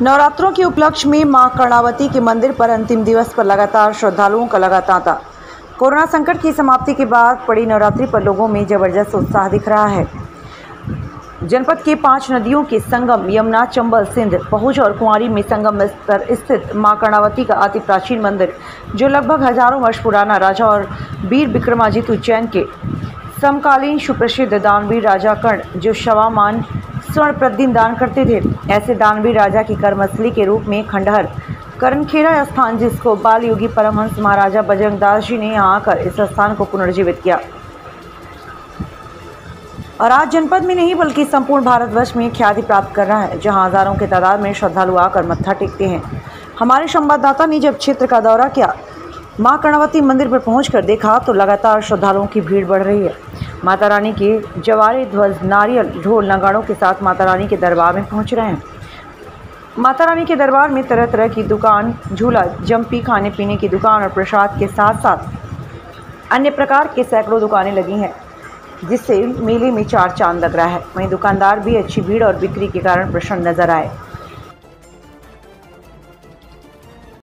नवरात्रों के उपलक्ष्य में माँ कर्णावती के मंदिर पर अंतिम दिवस पर लगातार श्रद्धालुओं का लगा तांता। कोरोना संकट की समाप्ति के बाद पड़ी नवरात्रि पर लोगों में ज़बरदस्त उत्साह दिख रहा है। जनपद के पाँच नदियों के संगम, यमुना, चंबल, सिंध, पहुँच और कुंवारी में संगम पर स्थित माँ कर्णावती का अति प्राचीन मंदिर, जो लगभग हज़ारों वर्ष पुराना राजा और वीर विक्रमाजित उज्जैन के समकालीन सुप्रसिद्ध दानवीर राजा कर्ण, जो शवामान स्वर्ण प्रतिदिन दान करते थे। ऐसे दानवीर राजा की कर्मस्थली के रूप में खंडहर करणखेड़ा स्थान, जिसको बाल योगी परमहंस महाराजा बजरंग दास जी ने यहाँ आकर इस स्थान को पुनर्जीवित किया। और आज जनपद में नहीं, बल्कि संपूर्ण भारतवर्ष में ख्याति प्राप्त कर रहा है, जहाँ हज़ारों के तादाद में श्रद्धालु आकर मत्था टेकते हैं। हमारे संवाददाता ने जब क्षेत्र का दौरा किया, माँ कर्णवती मंदिर पर पहुंचकर देखा तो लगातार श्रद्धालुओं की भीड़ बढ़ रही है। माता रानी के जवारे ध्वज नारियल ढोल नगाड़ों के साथ माता रानी के दरबार में पहुँच रहे हैं। माता रानी के दरबार में तरह तरह की दुकान, झूला, जंपी खाने पीने की दुकान और प्रसाद के साथ साथ अन्य प्रकार के सैकड़ों दुकानें लगी हैं, जिससे मेले में चार चाँद लग रहा है। वहीं दुकानदार भी अच्छी भीड़ और बिक्री के कारण प्रसन्न नज़र आए।